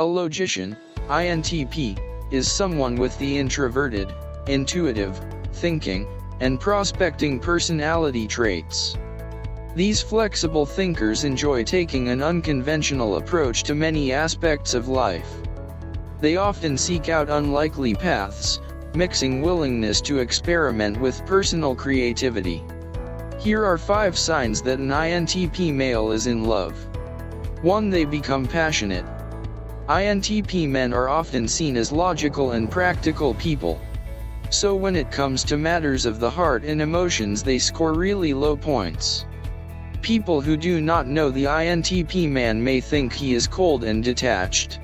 A logician, INTP, is someone with the introverted, intuitive, thinking, and prospecting personality traits. These flexible thinkers enjoy taking an unconventional approach to many aspects of life. They often seek out unlikely paths, mixing willingness to experiment with personal creativity. Here are 5 signs that an INTP male is in love. 1. They become passionate. INTP men are often seen as logical and practical people. So when it comes to matters of the heart and emotions they score really low points. People who do not know the INTP man may think he is cold and detached.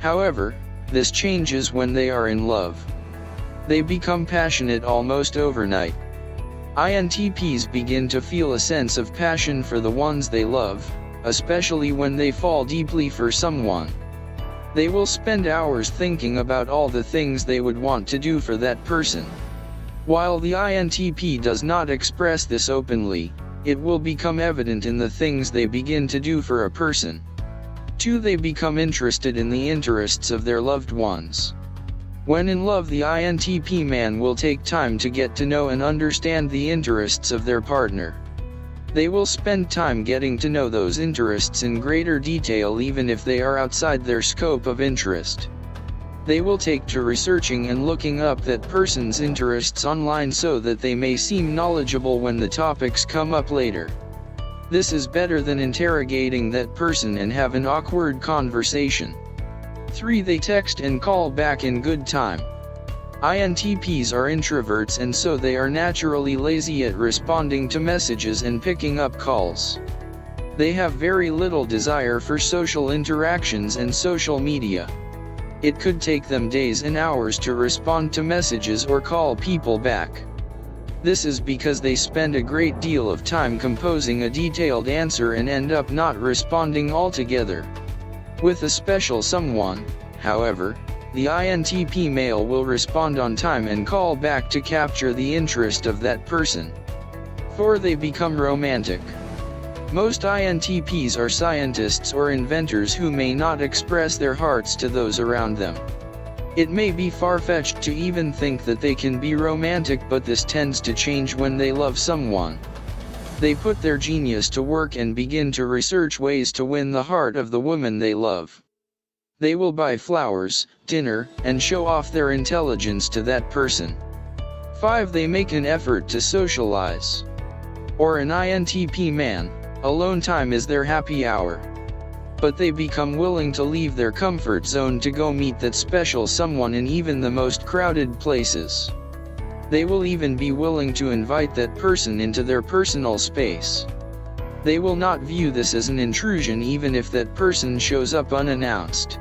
However, this changes when they are in love. They become passionate almost overnight. INTPs begin to feel a sense of passion for the ones they love, especially when they fall deeply for someone. They will spend hours thinking about all the things they would want to do for that person. While the INTP does not express this openly, it will become evident in the things they begin to do for a person. 2. They become interested in the interests of their loved ones. When in love the INTP man will take time to get to know and understand the interests of their partner. They will spend time getting to know those interests in greater detail even if they are outside their scope of interest. They will take to researching and looking up that person's interests online so that they may seem knowledgeable when the topics come up later. This is better than interrogating that person and have an awkward conversation. 3. They text and call back in good time. INTPs are introverts and so they are naturally lazy at responding to messages and picking up calls. They have very little desire for social interactions and social media. It could take them days and hours to respond to messages or call people back. This is because they spend a great deal of time composing a detailed answer and end up not responding altogether. With a special someone, however, the INTP male will respond on time and call back to capture the interest of that person. 4. They become romantic. Most INTPs are scientists or inventors who may not express their hearts to those around them. It may be far-fetched to even think that they can be romantic but this tends to change when they love someone. They put their genius to work and begin to research ways to win the heart of the woman they love. They will buy flowers, dinner, and show off their intelligence to that person. 5. They make an effort to socialize. Or an INTP man, alone time is their happy hour. But they become willing to leave their comfort zone to go meet that special someone in even the most crowded places. They will even be willing to invite that person into their personal space. They will not view this as an intrusion even if that person shows up unannounced.